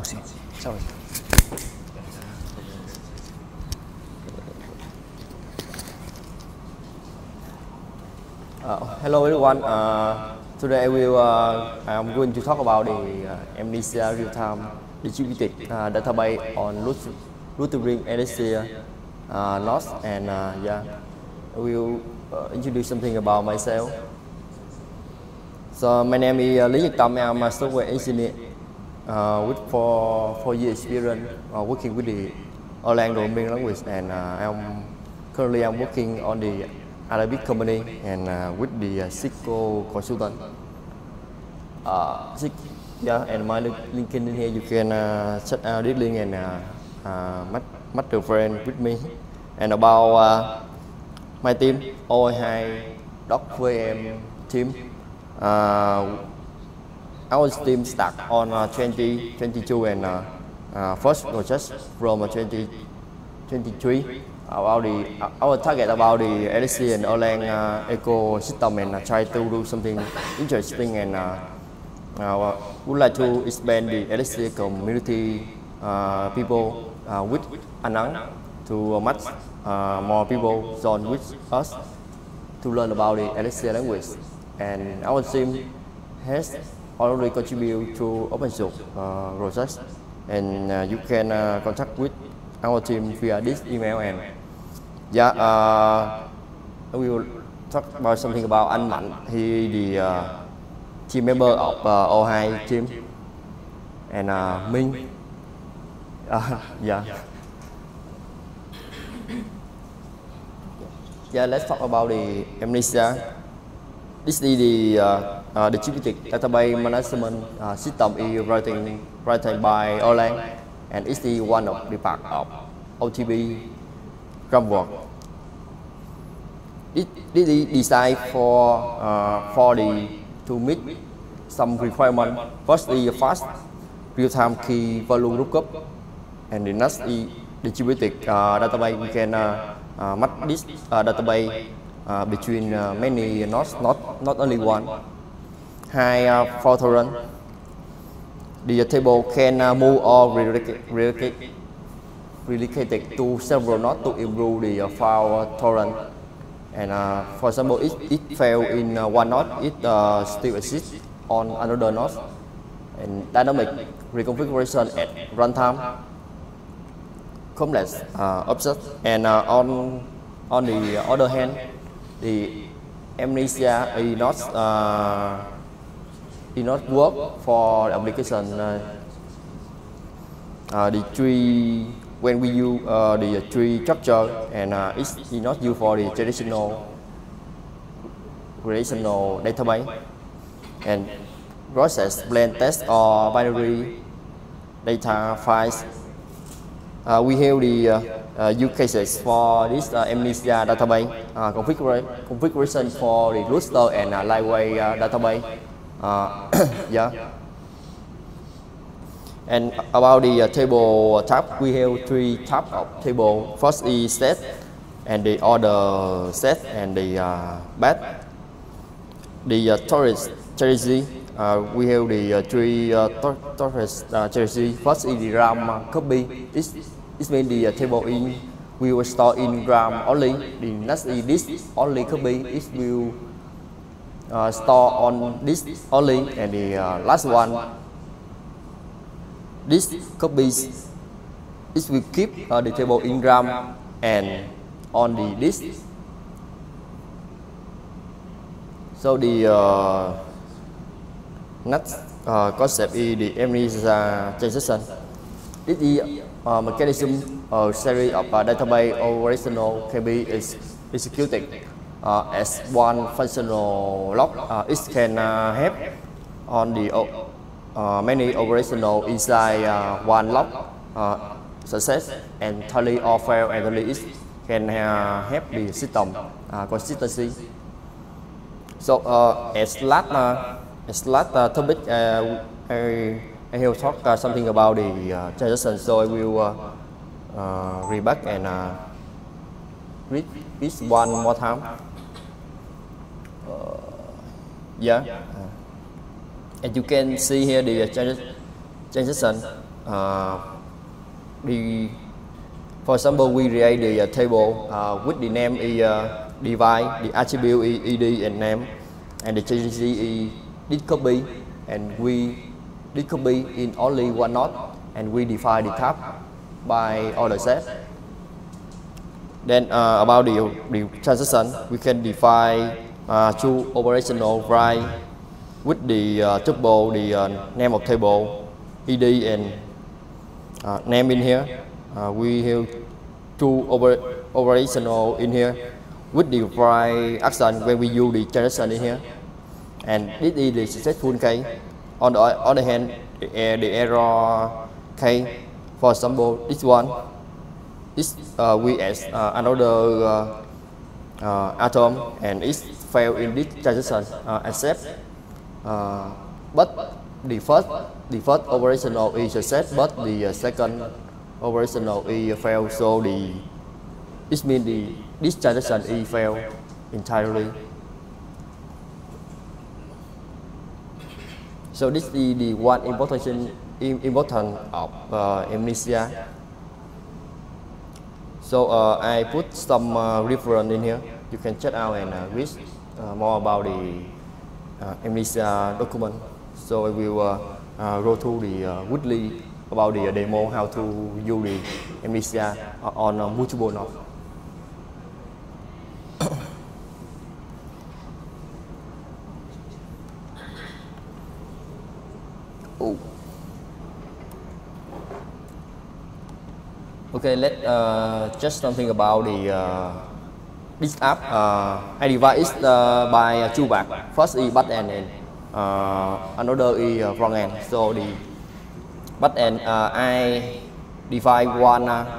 박수. Sorry. Uh, hello everyone. Uh, today I will uh, I'm going to talk about the uh, amnesia real-time distributed uh, database on root routering amnesia uh, loss and uh, yeah I will uh, introduce something about myself. So my name is uh, Lý Nhật Tâm. I'm a software engineer uh, with four four year experience uh, working with the Orlando main language and uh, I'm currently I'm working on the Arabic company and uh, with the uh, Cisco consultant. Uh, yeah, and my link- LinkedIn here you can uh, check out uh, this link and uh, uh, match, match your friend with me. And about uh, my team, OI2 DocVM team. Uh, our team start on uh, 2022 and uh, uh, first project from uh, 2023 about the uh, our target about the Elixir and Erlang uh, ecosystem and uh, try to do something interesting and uh, uh, would like to expand the Elixir community uh, people uh, with Anang to uh, much uh, more people join with us to learn about the Elixir language. And our team has already contribute to open source uh, projects and uh, you can uh, contact with our team via this email and yeah uh, we will talk about something about anh Mạnh he the uh, team member of uh, O2 team. And uh, Minh. Uh, yeah. Yeah let's talk about the amnesia. This is the uh, uh, distributed database management uh, system is writing written by Erlang and it's the one of the part of OTP framework. It, this designed for uh, for the to meet some requirement. First is fast real-time key value lookup, and the next is distributed uh, database. We can uh, uh, match this uh, database uh, between uh, many not, not not only one. Hai uh, fault tolerance. The table can uh, move or relocate, relocate, relocated to several nodes to improve the uh, fault torrent. And uh, for example, it, it fail in uh, one node, it uh, still exists on another node. And dynamic reconfiguration at runtime complex uh, object and uh, on on the other hand the Mnesia is not uh, is not work for the application uh, uh, the tree when we use uh, the tree structure and uh, it's, not used for the traditional relational database and process plain text or binary data files. Uh, we have the uh, uh, use cases for this uh, amnesia database uh, configura configuration for the roster and uh, lightweight uh, database. Uh, yeah. And about the uh, table type we have three type of table. First is set and the order set and the uh, batch the uh, storage strategy uh, we have the uh, three uh, torres storage uh, strategy first is the ram uh, copy. This is means the uh, table in we will store in ram only. The next is this only copy it will uh, store on this only. And the uh, last one this copies it will keep uh, the table in ram and on the disk so the uh, next uh, concept is the amnesia uh, transition. This is uh, mechanism or series of uh, database operational can be ex- executed uh, as one functional log. Uh, it can uh, have on the uh, uh many operational inside uh, one log uh, success and tally or fail and tally it can uh, have the system uh, consistency. So uh, as last uh, as last uh, topic, uh, uh, I will talk uh, something about the uh, transaction. So I will uh, uh, read back and uh, read this one more time. Uh, yeah. Uh, and you can see here the uh, transa- transaction uh, the for example we create the uh, table uh, with the name is uh, divide the attribute is ed and name and the JDC is did copy and we did be in only one node and we define the tab by order set. Then uh, about the, the transaction we can define uh, two operational right with the uh, tuple the uh, name of table ed and uh, name in here. Uh, we have two oper operational in here with the right action when we use the transaction in here. And this is the successful case on the other hand the, the error case for example this one this uh, we as uh, another uh, uh, atom and it fail in this transaction uh, accept. Uh, but the first the first operational is success but the uh, second operational is fail so the this means the this transaction is fail entirely so this is the one important important of uh, Mnesia. So uh, I put some uh, reference in here. You can check out and uh, read uh, more about the uh, Mnesia document. So I will uh, uh, go through the uh, weekly about the demo how to use the Mnesia uh, on multiple nodes Okay, let uh, just something about the uh, this app. Uh, I divide it uh, by uh, two back. First is back end and uh, another is uh, front end. So the back end I divide one uh,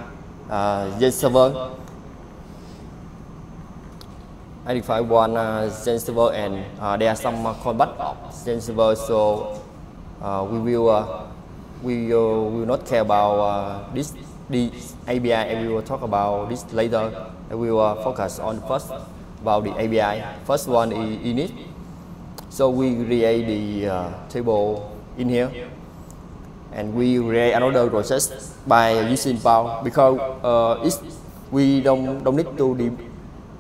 GenServer. I define one uh, server and there are some uh, callback of GenServer. So we will we will not care about this the API and we will talk about this later. And we will focus on first about the API. First one is init. So we create the uh, table in here and we create another process by using power because uh, it's, we don't don't need to de,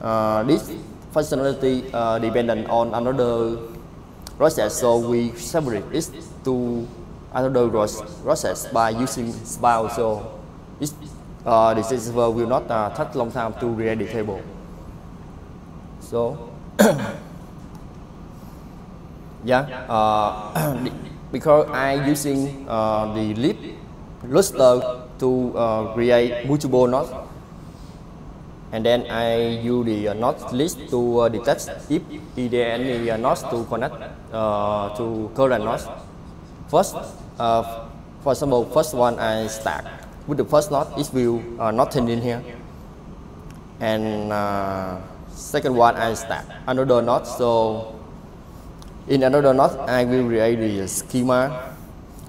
uh, this functionality uh, dependent on another process so we separate it to another process by using SPA so this, uh, the server will not uh, take long time to create the table. So, yeah, uh, because I using uh, the lib luster to uh, create multiple nodes, and then I use the uh, node list to uh, detect if there any uh, nodes to connect uh, to current nodes. First, uh, for example, first one I start with the first node it will uh, not turn in here. And uh, second one I start another node so in another node I will create the schema.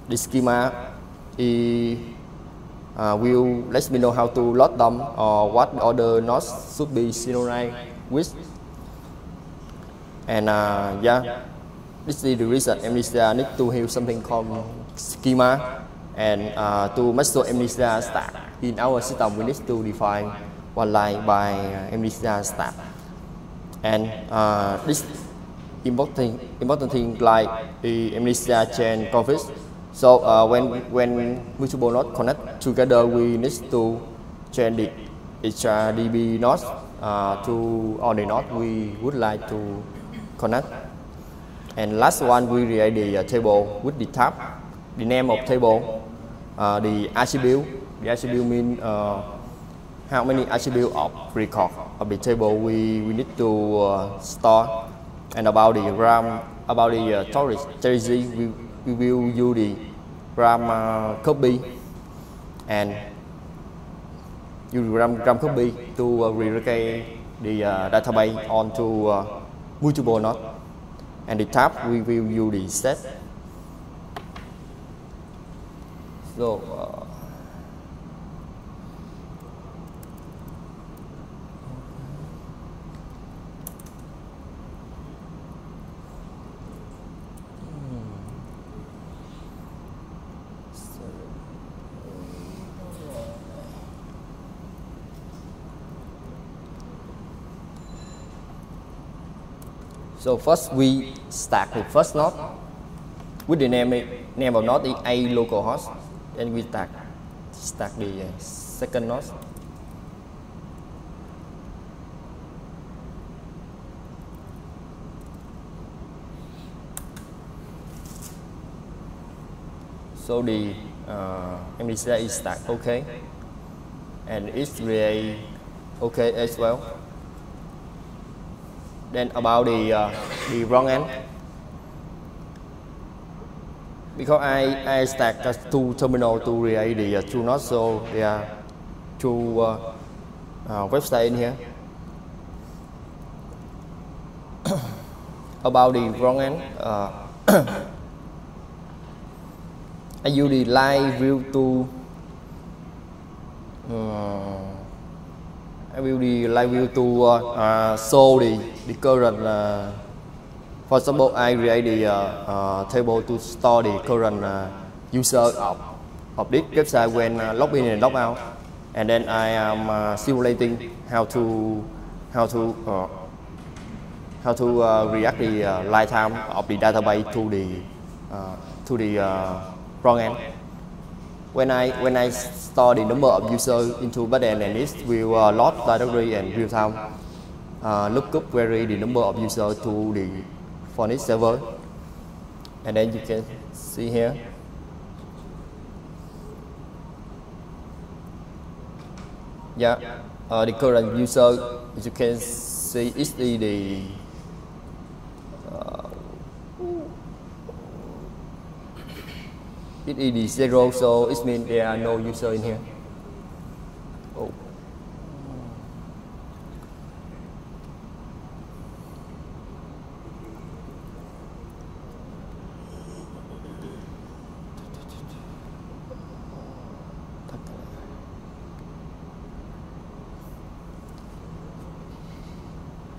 The schema is, uh, will let me know how to load them or what other nodes should be synchronized with. And uh, yeah this is the reason Mnesia need to have something called schema and uh, to master Mnesia stack in our system we need to define one line by uh, Mnesia stack and uh, this important important thing like the Mnesia chain config so uh, when when multiple nodes connect together we need to change the HRDB nodes uh, to all the nodes we would like to connect. And last one we create the uh, table with the tab the name of table uh, the attribute. The attribute mean uh, how many attribute of record of the table we, we need to uh, store. And about the RAM about the uh, storage strategy we, we will use the RAM uh, copy. And use RAM, RAM copy to uh, relocate the uh, database onto uh, multiple nodes and the tab we will use the set. So. Uh, So first we start with first node with the name name of node is a localhost. Then we start start the uh, second node. So the uh, MDCI is start okay, and it's really okay as well. Then about the uh, the wrong end, because I I stack uh, two terminal to relay the uh, two nodes, so there are two uh, uh, website in here. about the wrong end. Uh, uh, I use the live view to uh, I will the live view to uh, uh, show the, the current uh, for example I create the uh, uh, table to store the current uh, user of, of this website when uh, log in and log out and then I am uh, simulating how to how to uh, how to uh, react the uh, lifetime of the database to the uh, to the uh, front end. When I when I store the number of users into backend and it will uh, load directly and real time uh, lookup query the number of users to the Phoenix server, and then you can see here. Yeah, uh, the current user, you can see, is the, the uh, it is zero, so it means there are no user in here.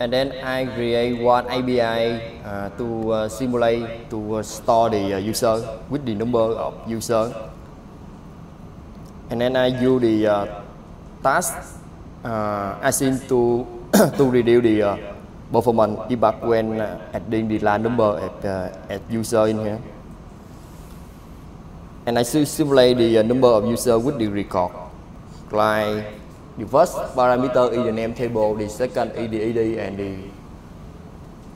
And then I create one API uh, to uh, simulate to uh, store the uh, user with the number of user. And then I use the uh, task uh, async to to reduce the uh, performance impact when uh, adding the line number at, uh, at user in here. And I simulate the uh, number of user with the record. Like the first parameter is the name table, the second is the ID, and the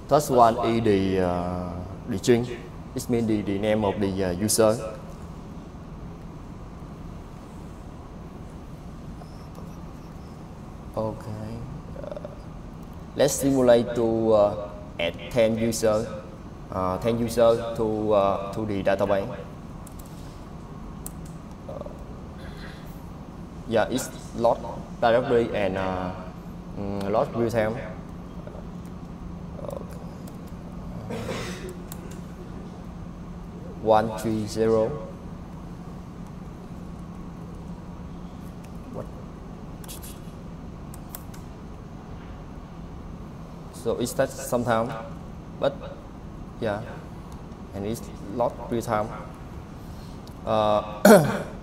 third one is the uh, the string. It means the, the name of the uh, user. Okay. Uh, let's simulate to uh, add 10 user, uh, 10 user to uh, to the database. Yeah, it's load directly and uh, um, load real time. One three zero. What? So it starts sometime, but yeah, and it's load real time. Uh,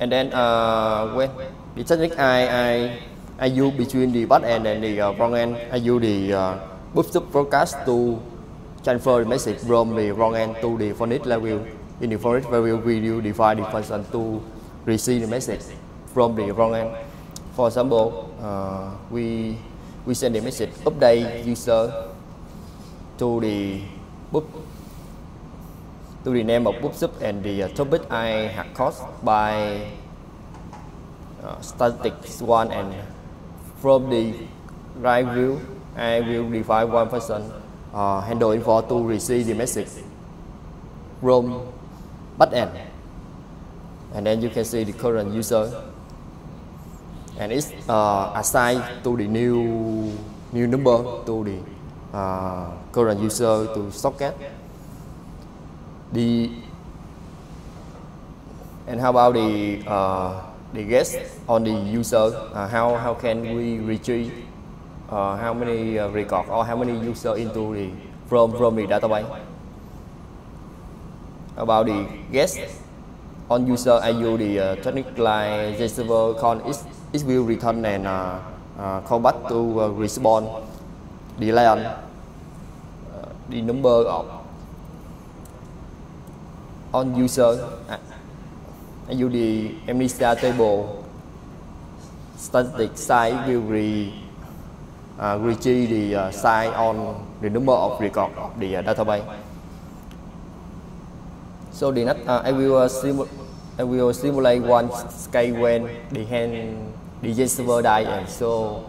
and then uh, when the technique I, I, I use between the back end and the uh, front end, I use the uh, bootstrap broadcast to transfer the message from the front end to the phonics level. In the phonics level, we will define the function to receive the message from the front end. For example, uh, we we send the message update user to the boot to the name of bootstrap and the uh, topic I had caused by uh, static one and from the right view I will define one person uh, handle info to receive the message from backend and then you can see the current user. And it's uh, assigned to the new new number to the uh, current user to socket the and how about the uh, the guest on the user? Uh, how how can we retrieve uh, how many uh, record or how many user into the from from the database? About the guest on user I use the uh, technique like server con it, it will return and uh, uh, call back to uh, respond the lion uh, the number of on user uh, use the amnesia table static size will re, uh, retrieve the uh, size on the number of record of the uh, database. So the next, uh, I will uh, simu I will simulate one case when the hand the J server die and so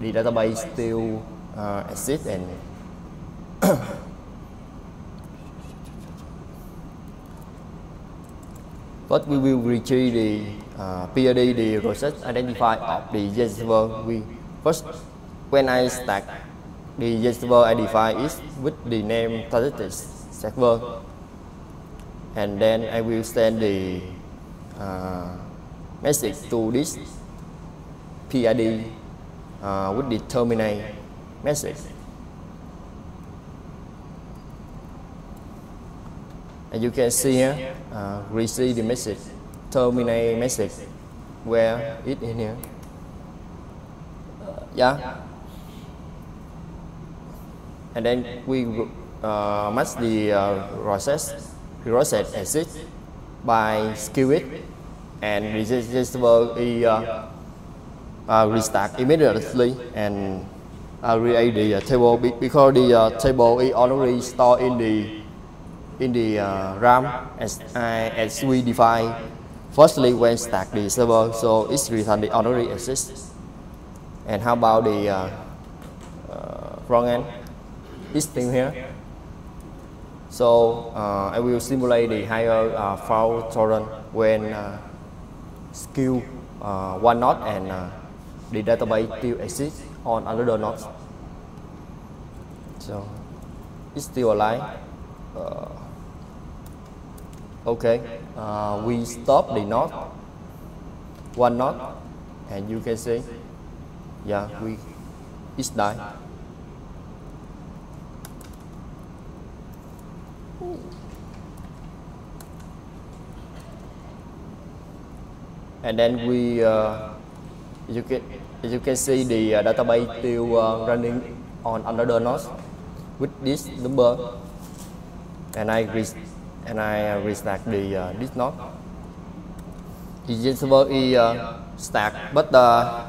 the database still à, uh, exists and First, we will retrieve the uh, PID, the process identifier of the GenServer. We first, when I stack the GenServer identifier is with the name statistics server, and then I will send the uh, message to this PID uh, with the terminate message. As you can see here, uh, receive the message, terminate message, where it in here. Uh, yeah. And then we uh, match the uh, process, exit by skill it and register is uh, uh, restart immediately and uh, create the uh, table because the uh, table is already stored in the in the uh, RAM as, uh, as we define firstly when stack the server so it's return the already exists and how about the uh, uh, front end? It's still here. So uh, I will simulate the higher uh, fault tolerance when uh, skill uh, one node and uh, the database still exists on another node. So it's still alive. Uh, okay uh, we stop the knot, one knot, and you can see. Yeah we it's die and then we uh, you can you can see the uh, database still uh, running on another node with this number. And I and I restart the uh, this node. The server is uh, uh start, but uh,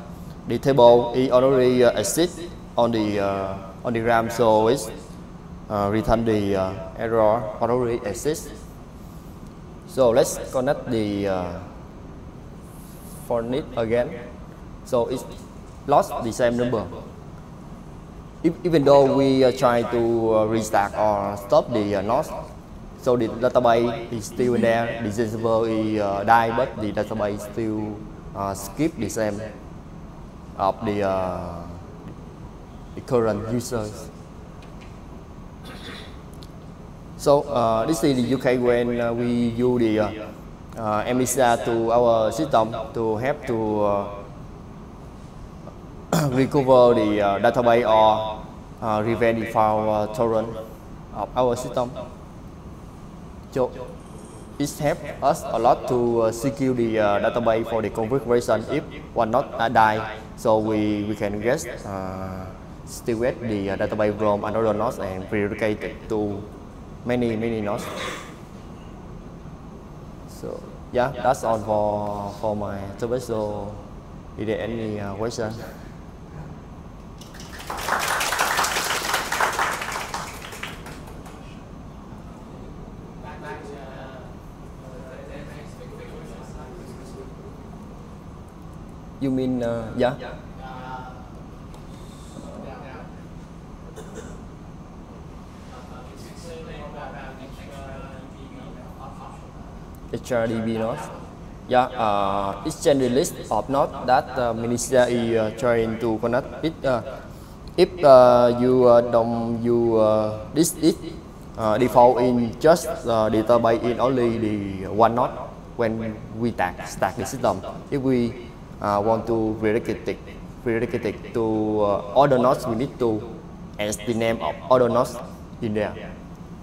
the table is already uh, exist on the uh, on the RAM, so it's uh, return the uh, error already exists. So let's connect the uh, for it again. So it's lost the same number. If, even though we uh, try to uh, restart or stop the uh, node, so the database is still there, the server is uh, die, but the database still uh, skip the same of the, uh, the current users. So uh, this is the UK when uh, we use the uh, uh, Amnesia to our system to help to uh, recover the uh, database or uh, revenge the file uh, torrent of our system. So it helps us a lot to uh, secure the uh, database for the configuration if one not uh, die. So we, we can get still get the database from another node and relocate it to many many nodes. So yeah, that's all for for my service. So is there any uh, question? You mean uh, yeah? HRDB nodes. Yeah, uh, it's generally list of nodes that uh, Minister is uh, trying to connect it. Uh, if uh, you uh, don't you uh, this it uh, default in just uh, database in only the one node when we stack stack the system. If we uh, want to relocate it, it to uh, other nodes, we need to add the name of other nodes in there.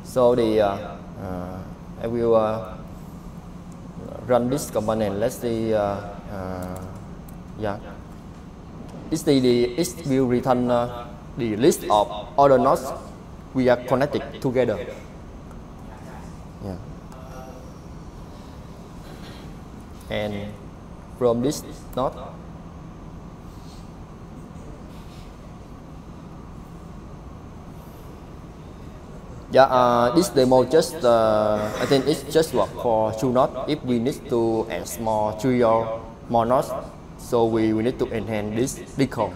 So the uh, uh, I will uh, run this command and let's see uh, uh, yeah it's the, the it will return uh, the list of other nodes we are connected together. Yeah. And from this node, Yeah, uh, this demo just, uh, I think it's just work for two nodes. If we need to add more three or more nodes, so we, we need to enhance this decode.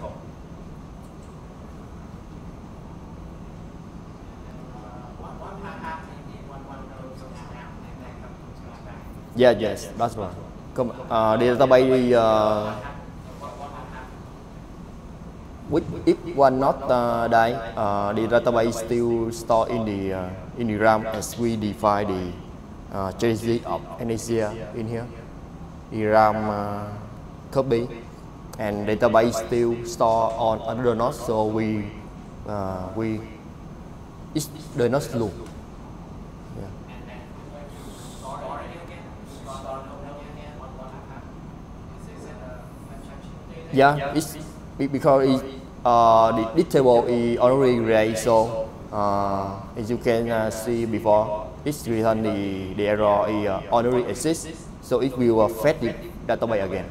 Yeah, yes, that's right. Come, uh, database uh, which if one not uh, die, uh, the database still store in the uh, in the RAM as we define the ờ, uh, JC of Anesia in here. The RAM uh, copy and database still store on another node, so we uh, we it's the node loop. Yeah, it's because it, uh, this table is already raised, so uh, as you can uh, see before, it's written the, the error is uh, already exists, so it will uh, fetch the database again.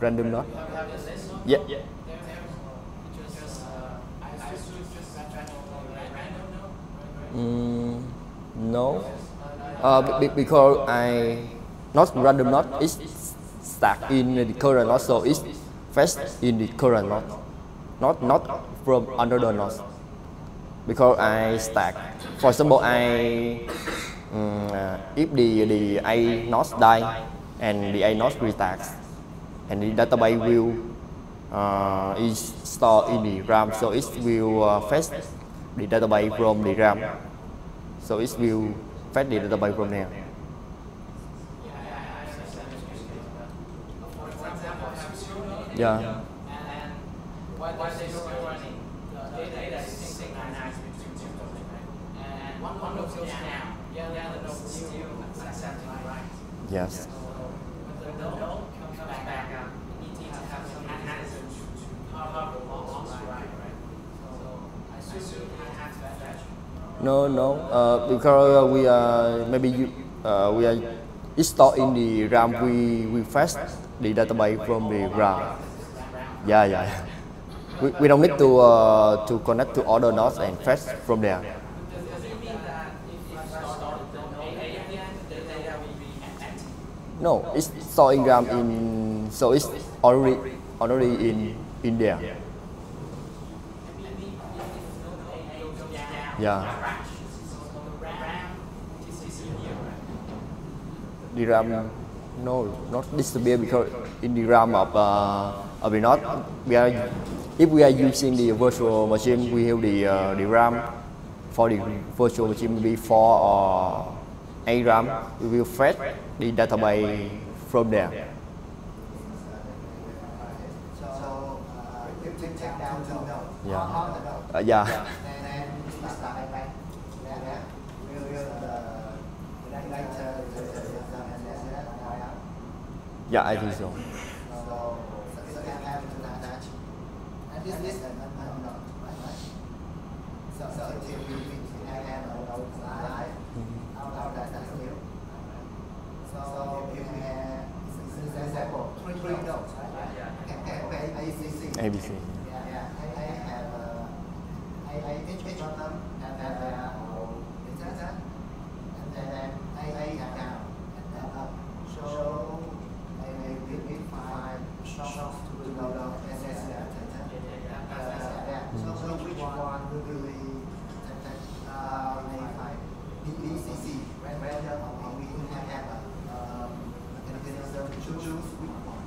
Random node? Yeah. Mm, no. Uh, because I not random node is stacked in the current node, so it's fast in the current node, not not from under the node. Because I stack, for example, I um, if the the A node die and the A node restacks, and the database will uh, is stored in the RAM, so it will uh, the database from the RAM, so it will phát đi từ money from there. Yeah. Yes. No, no. Uh, because we are maybe you, uh, we are installed in the RAM. We we fetch the database from the RAM. Yeah, yeah. We, we don't need to uh, to connect to other nodes and fetch from there. No, it's stored in RAM in so it's already already in in there. Yeah. The RAM, no, not disappear because in the RAM of uh, of the node, we are if we are using the virtual machine, we have the uh, the RAM for the virtual machine maybe four or eight RAM. We will fetch the database from there. So, uh, you can take down to no. Yeah. Uh, yeah. Yeah, I think so. Mm-hmm. So, so it's okay, I have to not touch. And this, this, and I'm, I'm not, right, right? So, so until we, we, I have a no live, out, out, that, that's new. So, if you have, for example, three, three nodes, right? Can, can, can, ACC. ABC. Yeah, yeah. I, I have uh, I, I each, each of them have have their own instance, and then I, I account and then up. So I may give me five shops to do the SS yeah. So, so which one will be uh, may five BCC rather or we can have have a um, mechanism to choose which one.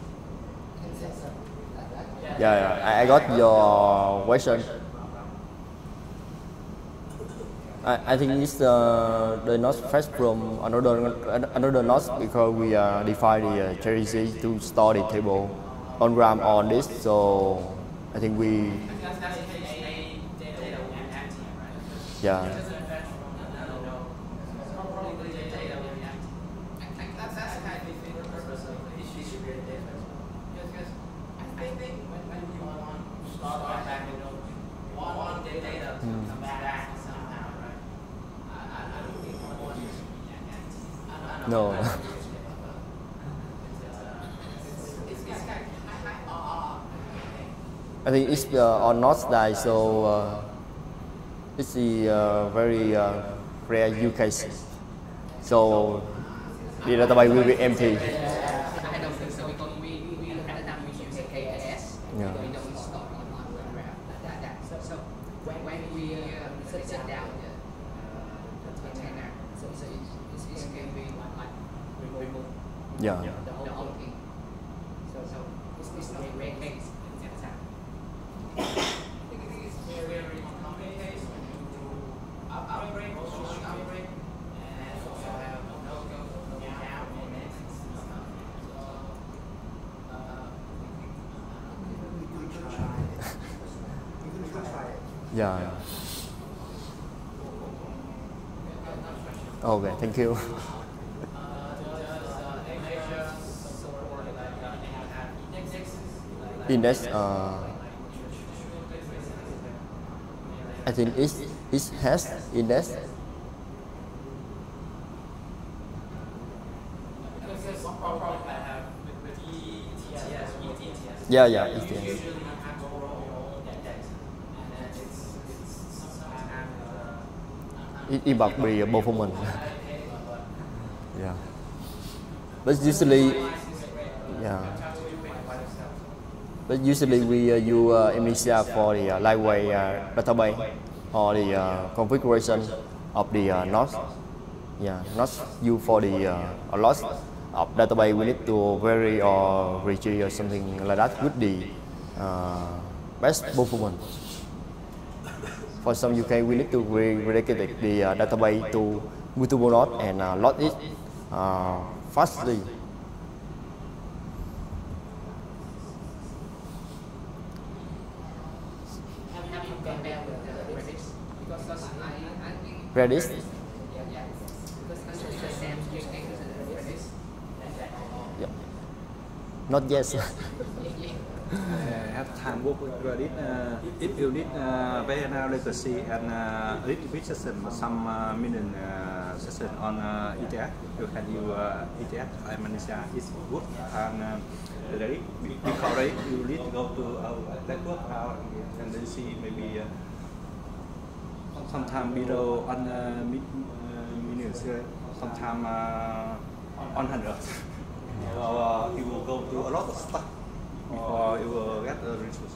Can say so. Like that. Yeah, yeah. I, I got your question. I, I think it's the not fetch from another another node because we uh, define the uh, JDC to store the table on RAM on this. So I think we yeah I think it's on north side, so uh, it's a uh, very uh, rare use case. So the database will be empty. I don't think so because we, we, we at the time we use a KAS. Yeah. We don't install on on web that, that, that. So, so when, when we uh, set, set down the, uh, the container, so, so it's, it's, it's can be like, like remove Yeah. the whole, the whole thing. So, so it's, it's not a rare case at that time. We could try it. We could try it. Yeah. Okay, thank you. Index, uh, I think it, it has index. Yeah, yeah, it is. It, it must be a performance. Yeah. But usually, yeah. But usually we uh, use uh, Mnesia for the uh, lightweight uh, database or the uh, configuration of the uh, nodes. Yeah, not used for the uh, a lot of database. We need to vary or retrieve or something like that with the uh, best performance. For some UK, we need to re- relocate the uh, database to multiple nodes and uh, load it uh, the Redis? Yeah. Not yes. Uh, have time work with Redis. Uh, if you need uh, very legacy and uh, little bit some uh, minute uh, session on uh, ETF. you can use uh, ETF I manage it's good and uh, Redis. Because you need to go to our network now and then see maybe uh, sometime below on uh, mid, uh, minutes, uh, sometime uh, on hundred. or uh, you will go to a lot of stuff before you will get the resource.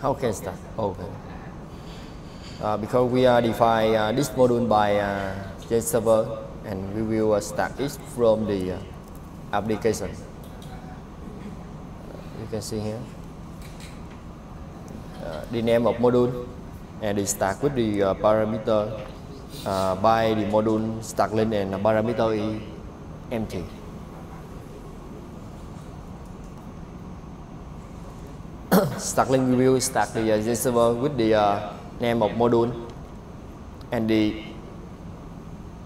How can start? Okay. Uh, because we are define uh, this module by uh, and we will uh, start it from the uh, application. You can see here. Uh, the name of module and it start with the uh, parameter by the module start link and the parameter is empty. Starlink will start the uh, server with the uh, name of module and the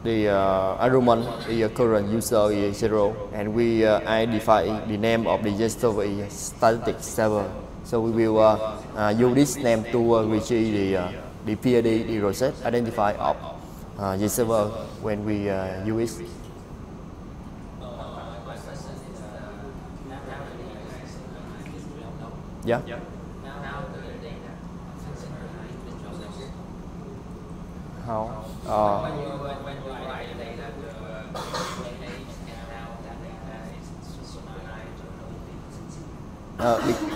the uh, argument the uh, current user is zero and we uh, identify the name of the server is static server. So we will uh, uh, use this name to uh, retrieve the uh, the PID, the rosette identify of uh, GenServer when we uh, use it. Yeah. How? Uh, uh, be-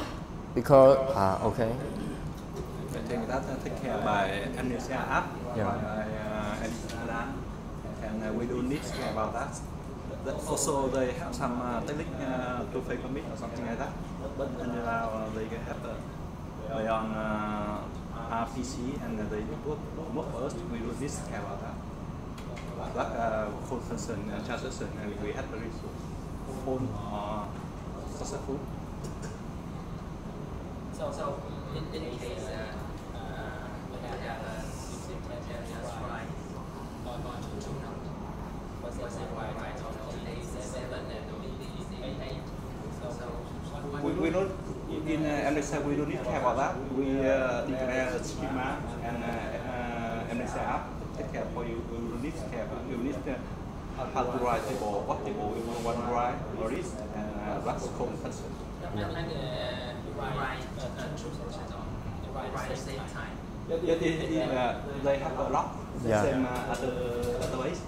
because ah okay. I think that uh, take care by Amnesia app Yeah. by uh, Amnesia and uh, we don't need to care about that. But also they have some uh, technique uh, to fake commit or something like that. But until now uh, they have uh, they on à, uh, RPC and they put work for us. We do this kind of that. But uh, phone session uh, à, chat and we have very resource. Phone uh, successful. So, so in, in case uh, uh, we have We, we don't in uh, MSA we don't need care about that. We uh, declare the schema and uh, uh, MSA app take care for you. We don't need care. You need uh, how to write table, what table you want to write, or this and uh, that's code function. and, and uh, write uh, two sections on you write at the same time. Yeah, they, they, uh, they have a lot the Yeah. same uh, other other ways,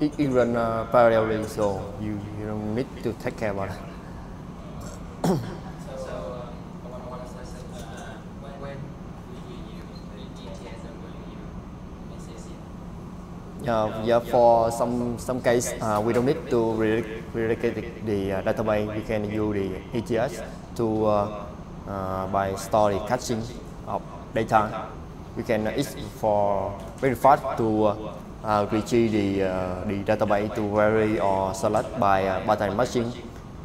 It, it run uh, parallelly, so you, you don't need to take care about it. Uh? Yeah, for some some case uh, we don't need to re- relocate the uh, database. We can use the ETS to uh, uh, by store the caching of data. We can uh, for very fast to uh, retrieve the uh, the database to vary or select by uh, pattern matching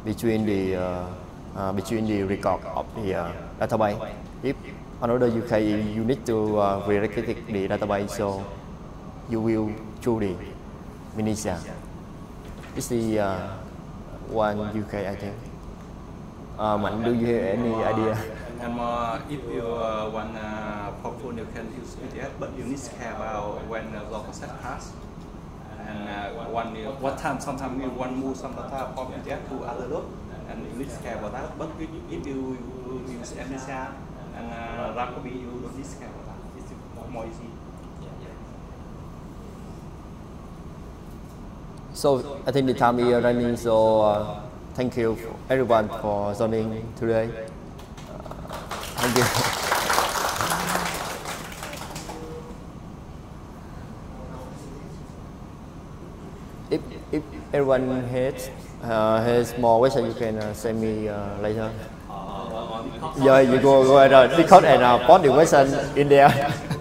between the uh, uh, between the record of the uh, database. If another UK you need to uh, relocate the database, so you will choose the Minicia. It's the uh, one UK, I think. Uh, Mạnh, do you have any idea? And uh, if you uh, want uh, portfolio, you can use PDF, but you need to care about when the local set pass. And uh, one, what time, sometimes you want move some data from PDF to other load, and you need to care about that. But if you use Mnesia and uh, Rakobi, you don't need to care about that. It's more easy. So I think the time is running, so uh, thank you everyone for joining today. Uh, thank you. if, if everyone has, uh, has more questions, you can uh, send me uh, later. Yeah, you go, go ahead, uh, record and uh, post the question in there.